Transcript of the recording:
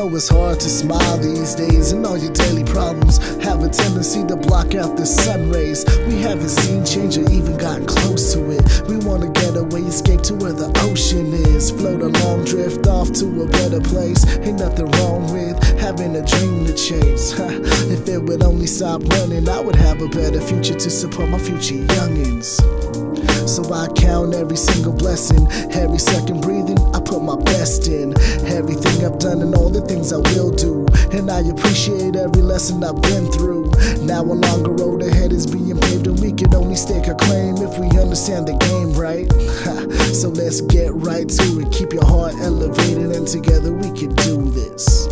know it's hard to smile these days, and all your daily problems have a tendency to block out the sun rays. We haven't seen change or even gotten close to it. We wanna get away, escape to where the ocean is. Float along, drift off to a better place. Ain't nothing wrong with having a dream to chase. if it would only stop running, I would have a better future to support my future youngins. So I count every single blessing, every second breathing, I put my best in. Everything I've done and all the things I will do. And I appreciate every lesson I've been through. Now a longer road ahead is being paved, and we can only stake a claim if we understand the game, right? so let's get right to it. Keep your heart elevated, and together we can do this.